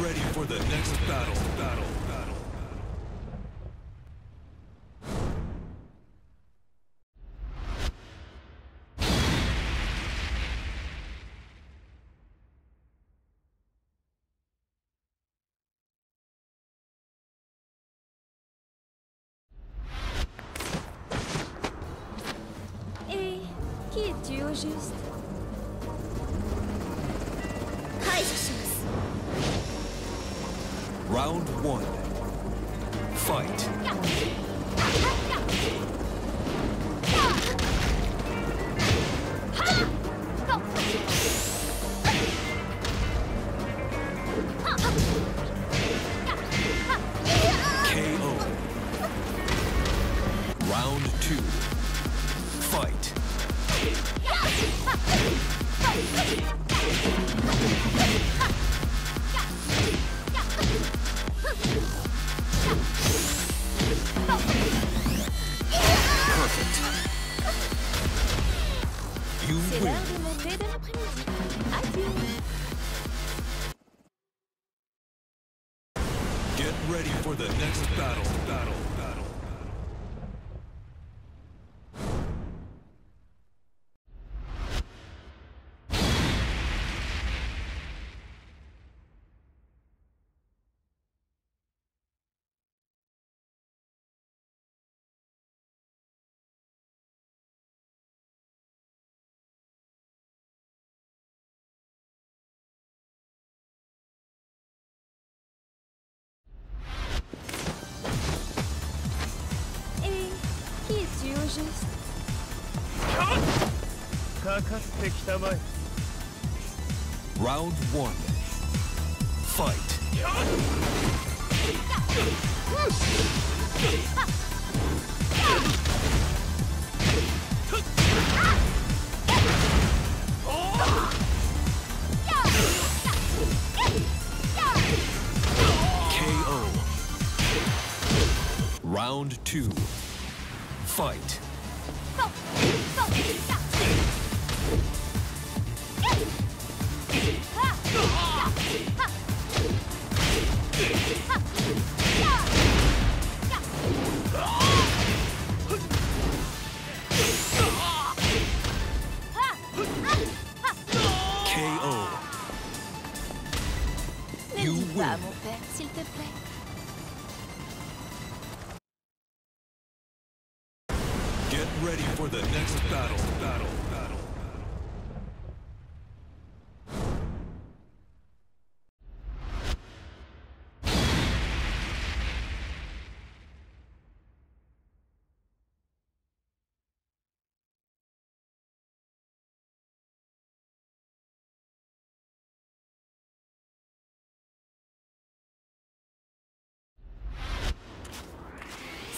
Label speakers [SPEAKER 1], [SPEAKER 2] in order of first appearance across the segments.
[SPEAKER 1] ready for the next battle. Battle. Battle.
[SPEAKER 2] Et qui es-tu au juste
[SPEAKER 1] Round one. Fight. The next battle. Battle. Battle.
[SPEAKER 3] かかってきたまえ
[SPEAKER 1] Round one. Fight. Fight. KO. You win. Ready for the next battle. Battle. Battle.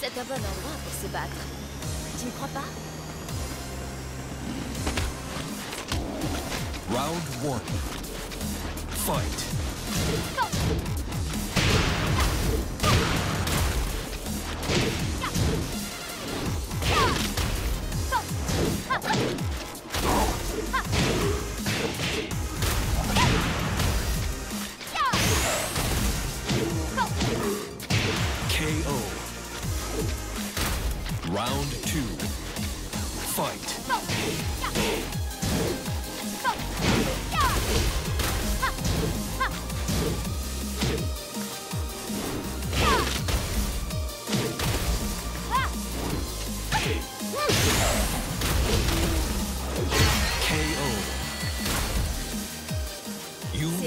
[SPEAKER 2] C'est un bon endroit pour se battre. Ne crois pas
[SPEAKER 1] Round one. Fight.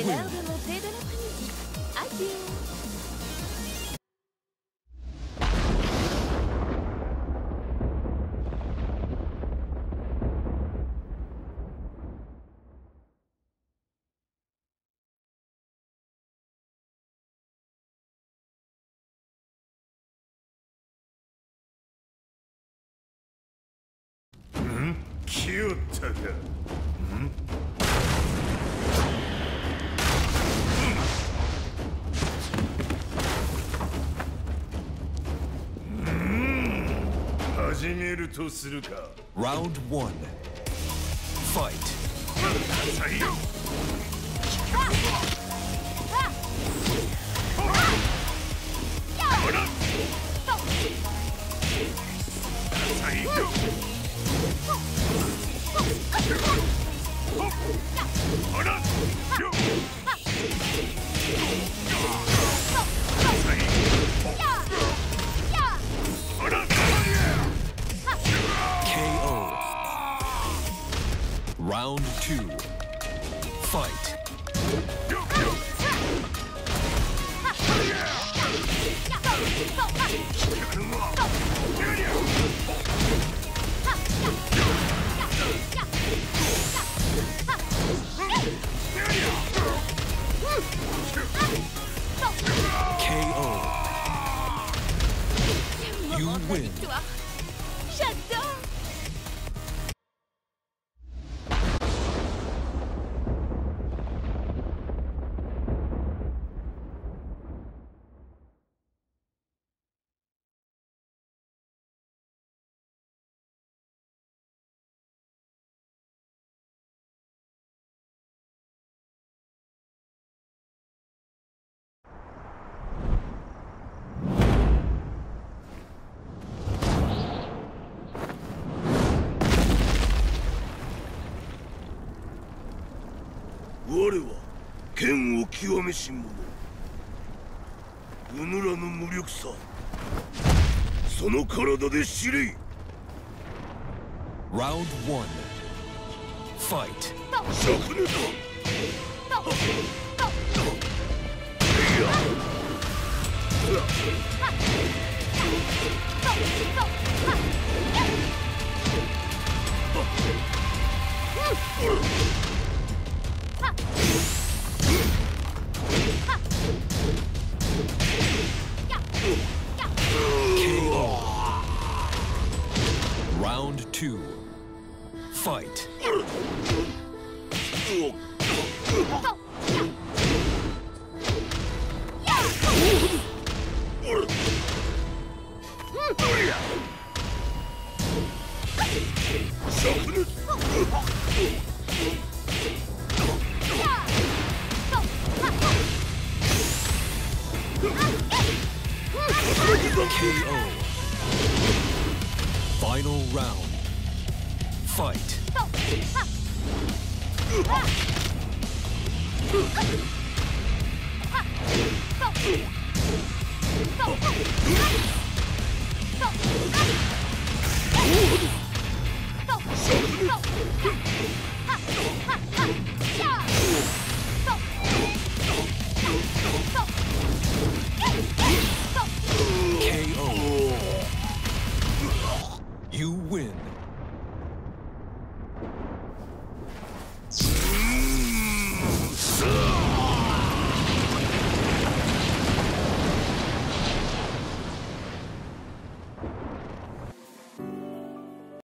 [SPEAKER 2] C'est l'heure de monter de l'après-midi. Adieu
[SPEAKER 3] 来
[SPEAKER 1] Round one. Fight.
[SPEAKER 3] two, fight.
[SPEAKER 1] KO. You win.
[SPEAKER 3] 我は剣を極めし者。うぬらの無力さ。その体で知れ。
[SPEAKER 1] Round one. Fight.
[SPEAKER 3] 灼熱
[SPEAKER 1] だ two. Fight. KO. Final round. Fight.